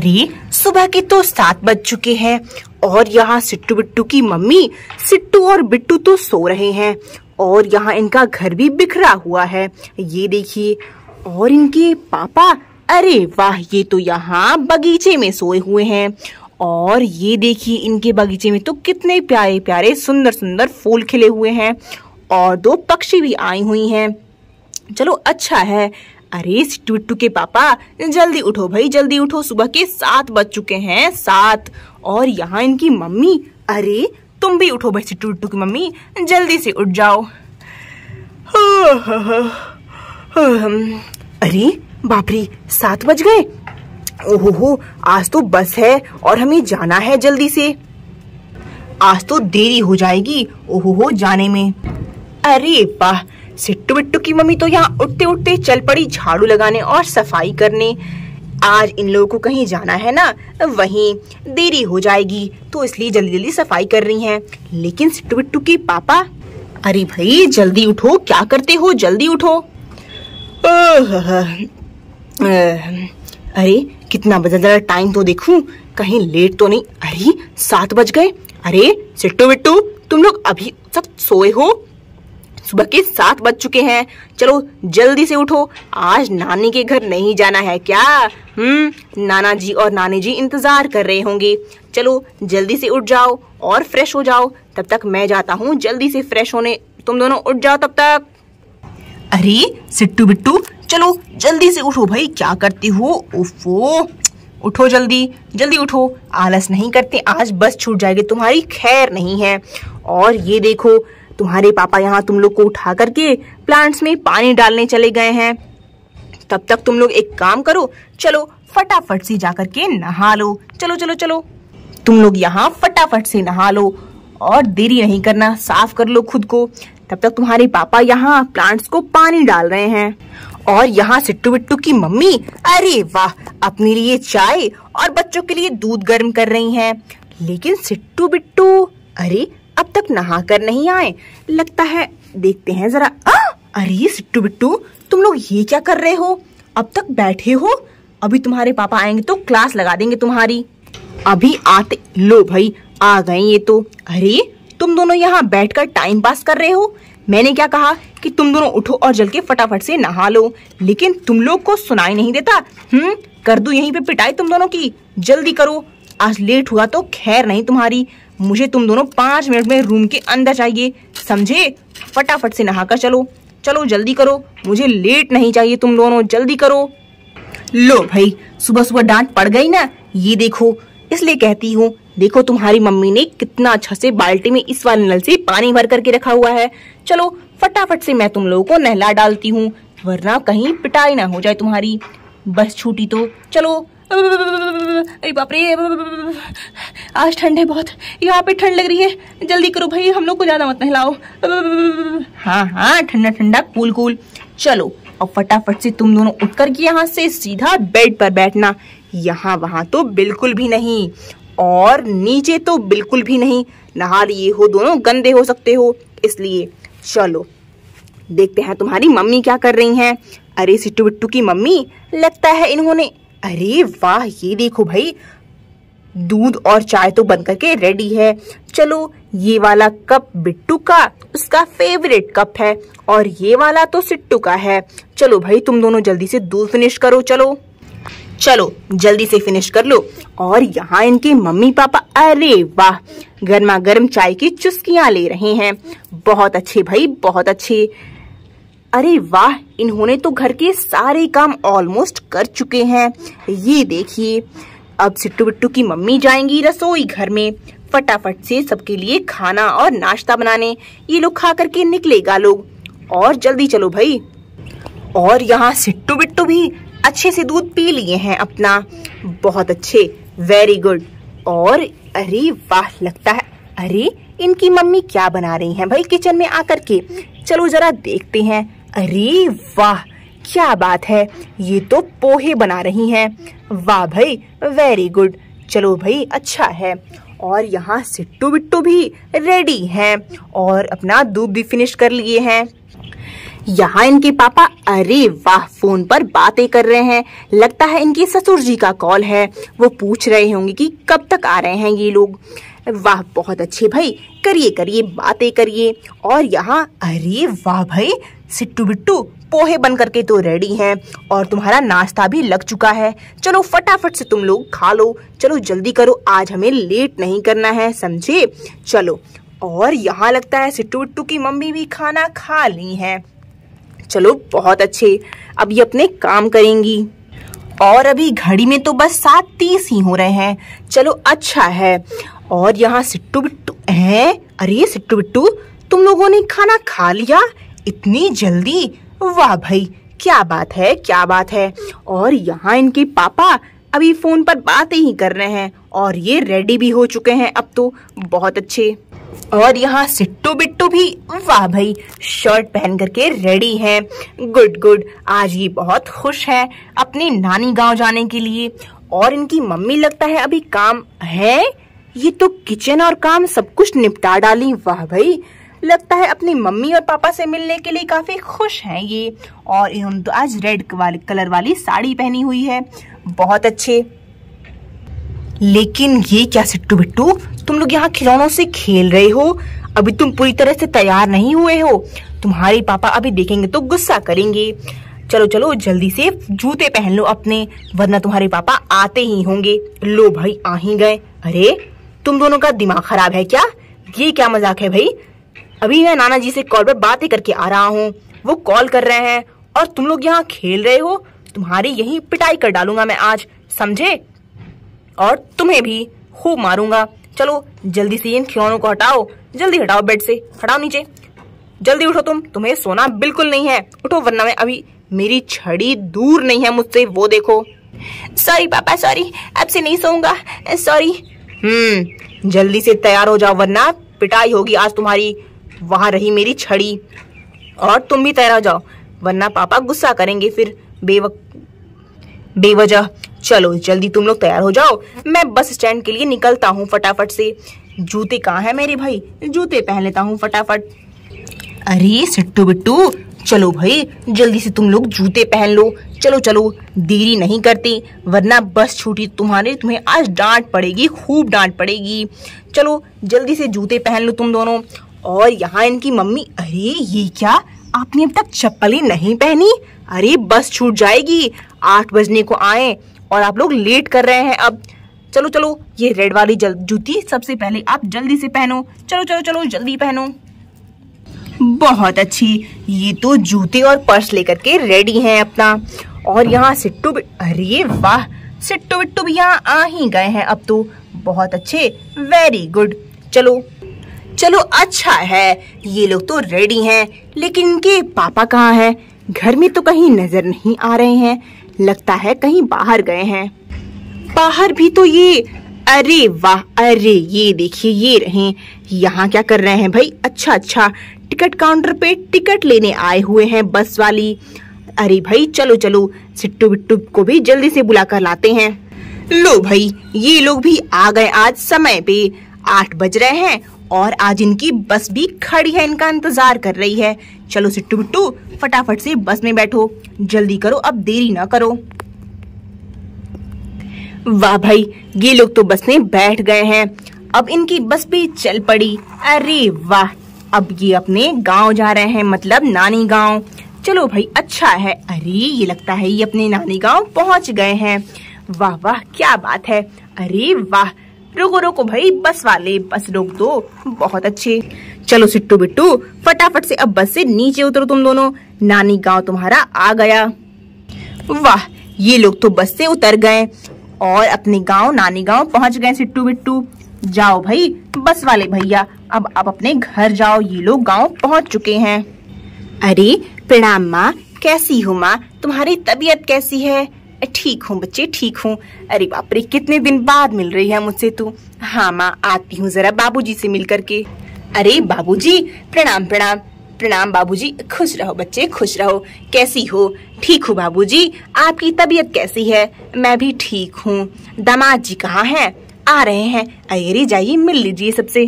अरे सुबह के तो सात बज चुके हैं और यहाँ सिट्टू बिट्टू की मम्मी, सिट्टू और बिट्टू तो सो रहे हैं और यहाँ इनका घर भी बिखरा हुआ है। ये देखिए, और इनके पापा, अरे वाह, ये तो यहाँ बगीचे में सोए हुए हैं। और ये देखिए, इनके बगीचे में तो कितने प्यारे प्यारे, सुंदर सुंदर फूल खिले हुए हैं और दो पक्षी भी आई हुई हैं। चलो अच्छा है अरे सिट्टू के पापा, जल्दी उठो भाई, जल्दी उठो, सुबह के सात बज चुके हैं, सात। और यहाँ इनकी मम्मी, अरे, तुम भी उठो भाई सिट्टू की मम्मी, जल्दी से उठ जाओ। अरे, बापरी, सात बज गए। ओहो आज तो बस है और हमें जाना है जल्दी से। आज तो देरी हो जाएगी ओहो जाने में। अरे वाह सिट्टू बिट्टू की मम्मी तो यहाँ उठते उठते चल पड़ी झाड़ू लगाने और सफ़ाई करने। आज इन लोगों को कहीं जाना है ना, वहीं देरी हो जाएगी तो इसलिए जल्दी जल्दी सफ़ाई कर रही हैं। लेकिन सिट्टू बिट्टू के पापा, अरे भाई, जल्दी उठो, क्या करते हो? जल्दी उठो। अरे, कितना बजा जरा टाइम तो देखूँ, कहीं लेट तो नहीं। अरे, सात बज गए। अरे सिट्टू बिट्टू तुम लोग अभी सब सोए हो? सुबह के सात बज चुके हैं। चलो, जल्दी से उठो। आज नानी के घर नहीं जाना है क्या? हम्म नाना जी और नानी जी इंतज़ार कर रहे होंगे। चलो, जल्दी से उठ जाओ और फ्रेश हो जाओ। तब तक मैं जाता हूँ। जल्दी से फ्रेश होने, तुम दोनों उठ जाओ तब तक। अरे, सिट्टू बिट्टू, चलो, जल्दी से उठो भाई। क्या करती हो? उफो उठो जल्दी जल्दी उठो। आलस नहीं करते, आज बस छूट जाएगी। तुम्हारी खैर नहीं है। और ये देखो तुम्हारे पापा यहाँ तुम लोग को उठा करके प्लांट्स में पानी डालने चले गए हैं। तब तक तुम लोग एक काम करो, चलो फटाफट से जाकर के नहा लो। चलो चलो चलो। तुम लोग यहाँ फटाफट से नहा लो और देरी नहीं करना, साफ़ कर लो खुद को। तब तक तुम्हारे पापा यहाँ प्लांट्स को पानी डाल रहे हैं। और यहाँ सिट्टू बिट्टू की मम्मी, अरे वाह, अपने लिए चाय और बच्चों के लिए दूध गर्म कर रही हैं। लेकिन सिट्टू बिट्टू अरे अब तक नहा कर नहीं आए। लगता है देखते हैं जरा। आ, अरे सिट्टू बिट्टू तुम लोग ये क्या कर रहे हो? अब तक बैठे हो? अभी तुम्हारे पापा आएँगे तो क्लास लगा देंगे तुम्हारी। अभी आते लो भाई आ गए ये तो। अरे तुम दोनों यहाँ बैठकर टाइम पास कर रहे हो? मैंने क्या कहा कि तुम दोनों उठो और जल के फटाफट से नहा लो। लेकिन तुम लोग को सुनाई नहीं देता। हम्म कर दू यहीं पे पिटाई तुम दोनों की? जल्दी करो। आज लेट हुआ तो खैर नहीं तुम्हारी। मुझे तुम दोनों पाँच मिनट में रूम के अंदर चाहिए समझे? फटाफट से नहाकर चलो। चलो, जल्दी करो। मुझे लेट नहीं चाहिए तुम दोनों, जल्दी करो। लो भाई, सुबह सुबह डांट पड़ गई ना? ये देखो, इसलिए कहती हूँ, देखो तुम्हारी मम्मी ने कितना अच्छा से बाल्टी में इस वाले नल से पानी भर करके रखा हुआ है। चलो, फटाफट से मैं तुम लोगों को नहला डालती हूँ, वरना कहीं पिटाई ना हो जाए तुम्हारी। बस छूटी तो। चलो अरे बाप रे। आज ठंड है बहुत। यहाँ पे ठंड लग रही है। जल्दी करो भाई, हम लोग को ज़्यादा मत नहलाओ। हाँ हाँ ठंडा ठंडा, कूल कूल। चलो और फटाफट से तुम दोनों उठ करके यहाँ से सीधा बेड पर बैठना। यहाँ वहाँ तो बिल्कुल भी नहीं, और नीचे तो बिल्कुल भी नहीं। नहा लिए हो दोनों, गंदे हो सकते हो। इसलिए चलो, देखते हैं तुम्हारी मम्मी क्या कर रही हैं। अरे, सिट्टू बिट्टू की मम्मी, लगता है इन्होंने अरे वाह, ये देखो भाई। दूध और चाय तो बन करके रेडी है। चलो, ये वाला कप बिट्टू का, उसका फेवरेट कप है। और ये वाला तो सिट्टू का है। चलो भाई, तुम दोनों जल्दी से दूध फिनिश करो, चलो। चलो, जल्दी से फिनिश कर लो। और यहाँ इनके मम्मी पापा, अरे वाह गर्मा गर्म चाय की चुस्कियाँ ले रहे हैं। बहुत अच्छे भाई, बहुत अच्छे। अरे वाह, इन्होंने तो घर के सारे काम ऑलमोस्ट कर चुके हैं। ये देखिए, अब सिट्टू बिट्टू की मम्मी जाएँगी रसोई घर में। फटाफट से सबके लिए खाना और नाश्ता बनाने। ये लोग खा करके निकलेगा लोग। और जल्दी चलो भाई। और यहाँ सिट्टू बिट्टू भी अच्छे से दूध पी लिए हैं अपना। बहुत अच्छे वेरी गुड और अरे वाह, लगता है, अरे इनकी मम्मी क्या बना रही हैं भाई किचन में आकर के। चलो जरा देखते हैं। अरे वाह, क्या बात है। ये तो पोहे बना रही हैं। वाह भाई वेरी गुड चलो भाई अच्छा है। और यहाँ सिट्टू बिट्टू भी रेडी हैं और अपना दूध भी फिनिश कर लिए हैं। यहाँ इनके पापा, अरे वाह फ़ोन पर बातें कर रहे हैं। लगता है इनके ससुर जी का कॉल है। वो पूछ रहे होंगे कि कब तक आ रहे हैं ये लोग। वाह, बहुत अच्छे भाई। करिए करिए, बातें करिए। और यहाँ, अरे वाह भाई सिट्टू बिट्टू, पोहे बन करके तो रेडी हैं और तुम्हारा नाश्ता भी लग चुका है। चलो फटाफट से तुम लोग खा लो। चलो जल्दी करो, आज हमें लेट नहीं करना है, समझे? चलो, और यहाँ लगता है सिट्टू बिट्टू की मम्मी भी खाना खा ली है। चलो, बहुत अच्छे। अब ये अपने काम करेंगी। और अभी घड़ी में तो बस सात तीस ही हो रहे हैं। चलो अच्छा है। और यहाँ सिट्टू बिट्टू है? अरे सिट्टू बिट्टू, तुम लोगों ने खाना खा लिया? इतनी जल्दी? वाह भाई, क्या बात है, क्या बात है। और यहाँ इनके पापा अभी फ़ोन पर बातें ही कर रहे हैं और ये रेडी भी हो चुके हैं अब तो बहुत अच्छे। और यहाँ सिट्टू बिट्टू भी, वाह भाई, शर्ट पहन करके रेडी है। गुड गुड आज ये बहुत खुश है अपने नानी गाँव जाने के लिए। और इनकी मम्मी लगता है अभी काम, है? ये तो किचन और काम सब कुछ निपटा डाली, वाह भाई। लगता है अपनी मम्मी और पापा से मिलने के लिए काफ़ी खुश हैं ये। और इन्होंने तो आज रेड कलर वाली साड़ी पहनी हुई है। बहुत अच्छे। लेकिन ये क्या सिट्टू बिट्टू? तुम लोग यहाँ खिलौनों से खेल रहे हो। अभी तुम पूरी तरह से तैयार नहीं हुए हो। तुम्हारे पापा अभी देखेंगे तो गुस्सा करेंगे। चलो चलो, जल्दी से जूते पहन लो अपने, वरना तुम्हारे पापा आते ही होंगे। लो भाई, आ ही गए। अरे, तुम दोनों का दिमाग खराब है क्या? ये क्या मज़ाक है भाई? अभी मैं नाना जी से कॉल पर बातें करके आ रहा हूँ। वो कॉल कर रहे हैं और तुम लोग यहाँ खेल रहे हो? तुम्हारी यही पिटाई कर डालूँगा मैं आज, समझे? और तुम्हें भी खूब मारूँगा। चलो, जल्दी से इन खिलौनों को हटाओ। जल्दी हटाओ बेड से। हटाओ नीचे। जल्दी उठो तुम। तुम्हें सोना बिल्कुल नहीं है। उठो, वरना मैं अभी मेरी छड़ी दूर नहीं है मुझसे। वो देखो। सॉरी पापा सॉरी अब से नहीं सोऊँगा। सॉरी हम्म जल्दी से तैयार हो जाओ, वरना पिटाई होगी आज तुम्हारी। वहाँ रही मेरी छड़ी। और तुम भी तैयार हो जाओ, वरना पापा गुस्सा करेंगे फिर। बेवक बेवजह। चलो, जल्दी तुम लोग तैयार हो जाओ। मैं बस स्टैंड के लिए निकलता हूँ फटाफट से। जूते कहाँ है मेरे भाई? जूते पहन लेता हूँ फटाफट। अरे, सिट्टू बिट्टू, चलो भाई, जल्दी से तुम लोग जूते पहन लो। चलो चलो, देरी नहीं करते, वरना बस छूटी तुम्हारे, तुम्हें आज डांट पड़ेगी, खूब डांट पड़ेगी। चलो, जल्दी से जूते पहन लो तुम दोनों। और यहाँ इनकी मम्मी, अरे ये क्या? आपने अब तक चप्पल नहीं पहनी? अरे बस छूट जाएगी। आठ बजने को आए और आप लोग लेट कर रहे हैं अब। चलो चलो, ये रेड वाली जूती सबसे पहले आप जल्दी से पहनो। चलो चलो चलो, जल्दी पहनो। बहुत अच्छी। ये तो जूते और पर्स लेकर के रेडी हैं अपना। और यहाँ सिट्टू अरे वाह, सिट्टू बिट्टू भी यहाँ आ ही गए हैं अब तो। बहुत अच्छे वेरी गुड चलो चलो अच्छा है, ये लोग तो रेडी हैं, लेकिन इनके पापा कहाँ हैं? घर में तो कहीं नज़र नहीं आ रहे हैं, लगता है कहीं बाहर गए हैं। बाहर भी तो ये, अरे वाह, अरे ये देखिए, ये रहे। यहाँ क्या कर रहे हैं भाई? अच्छा अच्छा टिकट काउंटर पे टिकट लेने आए हुए हैं बस वाली। अरे भाई, चलो चलो, सिट्टू बिट्टू को भी जल्दी से बुला कर लाते हैं। लो भाई, ये लोग भी आ गए आज समय पे। आठ बज रहे हैं और आज इनकी बस भी खड़ी है, इनका इंतज़ार कर रही है। चलो सिट्टू बिट्टू, फटाफट से बस में बैठो। जल्दी करो, अब देरी ना करो। वाह भाई, ये लोग तो बस में बैठ गए हैं। अब इनकी बस भी चल पड़ी। अरे वाह, अब ये अपने गाँव जा रहे हैं मतलब नानी गाँव। चलो भाई अच्छा है। अरे, ये लगता है ये अपने नानी गाँव पहुँच गए हैं। वाह वाह, क्या बात है। अरे वाह रुको रुको भाई, बस वाले, बस रोक दो। बहुत अच्छे। चलो सिट्टू बिट्टू, फटाफट से अब बस से नीचे उतरो तुम दोनों। नानी गाँव तुम्हारा आ गया। वाह, ये लोग तो बस से उतर गए। और अपने गाँव, नानी गाँव पहुँच गए सिट्टू बिट्टू। जाओ भाई, बस वाले भैया, अब आप अपने घर जाओ। ये लोग गाँव पहुँच चुके हैं। अरे, प्रणाम माँ, कैसी हो माँ? तुम्हारी तबीयत कैसी है? ठीक हूँ बच्चे, ठीक हूँ। अरे बाप रे, कितने दिन बाद मिल रही है मुझसे तू? हाँ माँ, आती हूँ जरा बाबूजी से मिल करके। अरे बाबूजी, प्रणाम प्रणाम। प्रणाम बाबूजी, खुश रहो बच्चे, खुश रहो। कैसी हो? ठीक हूँ बाबूजी। आपकी तबीयत कैसी है? मैं भी ठीक हूँ। दामाद जी कहाँ हैं? आ रहे हैं। अरे, जाइए, मिल लीजिए सबसे।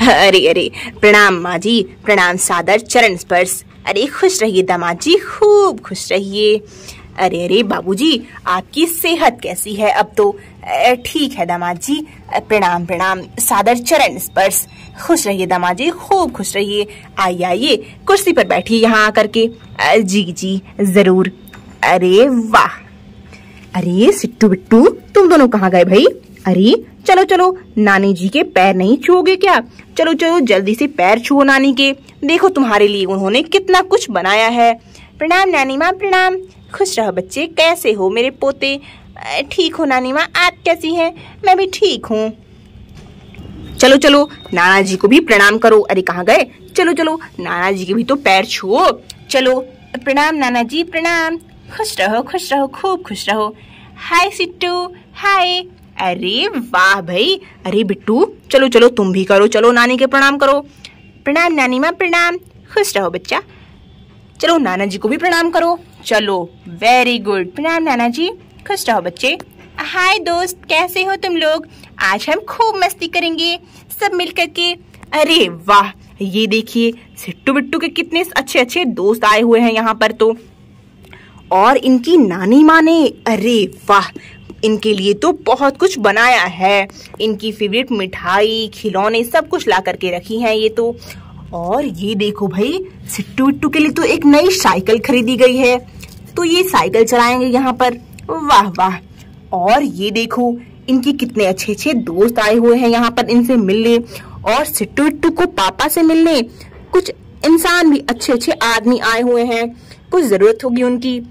अरे अरे, प्रणाम माँ जी, प्रणाम सादर, चरण स्पर्श। अरे, खुश रहिए दामाद जी, खूब खुश रहिए। अरे अरे, बाबूजी, आपकी सेहत कैसी है? अब तो ठीक है दामाद जी प्रणाम प्रणाम। सादर चरण स्पर्श। खुश रहिए दामाद जी खूब खुश रहिए। आइए आइए, कुर्सी पर बैठिए यहाँ आकर के। जी जी, ज़रूर। अरे, वाह! अरे, सिट्टू बिट्टू, तुम दोनों कहाँ गए भाई? अरे, चलो चलो, नानी जी के पैर नहीं छुओगे क्या? चलो चलो, जल्दी से पैर छुओ नानी के। देखो तुम्हारे लिए उन्होंने कितना कुछ बनाया है। प्रणाम, नानी माँ, प्रणाम। खुश रहो बच्चे, कैसे हो मेरे पोते? ठीक हो नानी माँ, आप कैसी हैं? मैं भी ठीक हूँ। चलो चलो नाना जी को भी प्रणाम करो। अरे, कहाँ गए? चलो चलो नाना जी के भी तो पैर छुओ। चलो, प्रणाम नाना जी प्रणाम। खुश रहो खुश रहो, खूब खुश रहो। हाय सिट्टू, हाय। अरे, वाह भाई। अरे, बिट्टू, चलो चलो, तुम भी करो। चलो, नानी के प्रणाम करो। प्रणाम, नानी माँ, प्रणाम। खुश रहो बच्चा। चलो नाना जी को भी प्रणाम करो। चलो वेरी गुड प्रणाम नाना जी खुश रहो बच्चे। हाय दोस्त कैसे हो तुम लोग? आज हम खूब मस्ती करेंगे सब मिल करके अरे वाह ये देखिए सिट्टू बिट्टू के कितने अच्छे अच्छे दोस्त आए हुए हैं यहाँ पर तो। और इनकी नानी माँ ने अरे वाह इनके लिए तो बहुत कुछ बनाया है। इनकी फेवरेट मिठाई खिलौने सब कुछ ला करके रखी हैं ये तो। और ये देखो भाई, सिट्टू विट्टू के लिए तो एक नई साइकिल खरीदी गई है। तो ये साइकिल चलाएँगे यहाँ पर। वाह वाह। और ये देखो, इनके कितने अच्छे अच्छे दोस्त आए हुए हैं यहाँ पर इनसे मिलने। और सिट्टू विट्टू को पापा से मिलने, कुछ इंसान भी अच्छे अच्छे आदमी आए हुए हैं। कुछ ज़रूरत होगी उनकी।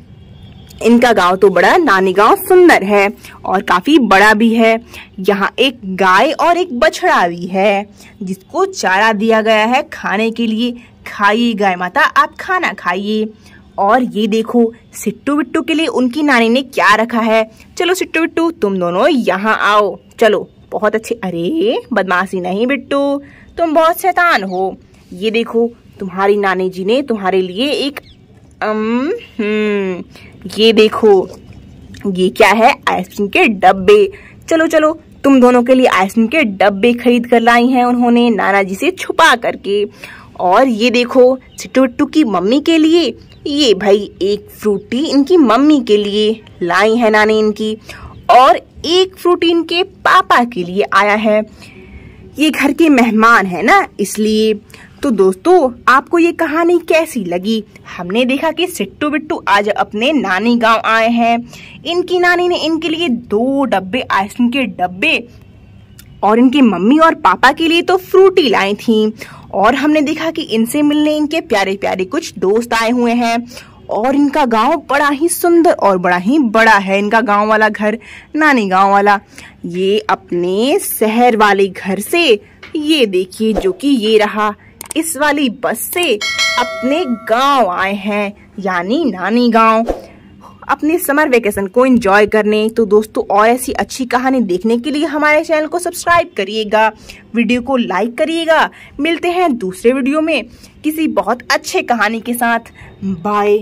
इनका गाँव तो बड़ा नानी गाँव सुंदर है और काफ़ी बड़ा भी है। यहाँ एक गाय और एक बछड़ा भी है, जिसको चारा दिया गया है खाने के लिए। खाइए गाय माता, आप खाना खाइए। और ये देखो, सिट्टू बिट्टू के लिए उनकी नानी ने क्या रखा है। चलो सिट्टू बिट्टू, तुम दोनों यहाँ आओ। चलो, बहुत अच्छे, अरे, बदमाशी नहीं बिट्टू, तुम बहुत शैतान हो। ये देखो, तुम्हारी नानी जी ने तुम्हारे लिए एक अम हम्म ये देखो, ये क्या है आइसक्रीम के डब्बे? चलो चलो, तुम दोनों के लिए आइसक्रीम के डब्बे खरीद कर लाई हैं उन्होंने नाना जी से छुपा करके। और ये देखो बिट्टू की मम्मी के लिए, ये भाई एक फ्रूटी इनकी मम्मी के लिए लाई है नानी इनकी। और एक फ्रूटी इनके पापा के लिए आया है। ये घर के मेहमान है ना, इसलिए तो दोस्तों, आपको ये कहानी कैसी लगी? हमने देखा कि सिट्टू बिट्टू आज अपने नानी गाँव आए हैं। इनकी नानी ने इनके लिए दो डब्बे आइसक्रीम के डब्बे और इनकी मम्मी और पापा के लिए तो फ्रूटी लाई थी। और हमने देखा कि इनसे मिलने इनके प्यारे प्यारे कुछ दोस्त आए हुए हैं। और इनका गाँव बड़ा ही सुंदर और बड़ा ही बड़ा है, इनका गाँव वाला घर, नानी गाँव वाला। ये अपने शहर वाले घर से ये देखिए, जो कि ये रहा। इस वाली बस से अपने गाँव आए हैं, यानी नानी गाँव। अपने समर वेकेशन को एंजॉय करने तो दोस्तों, और ऐसी अच्छी कहानी देखने के लिए हमारे चैनल को सब्सक्राइब करिएगा वीडियो को लाइक करिएगा। मिलते हैं दूसरे वीडियो में। किसी बहुत अच्छे कहानी के साथ। बाय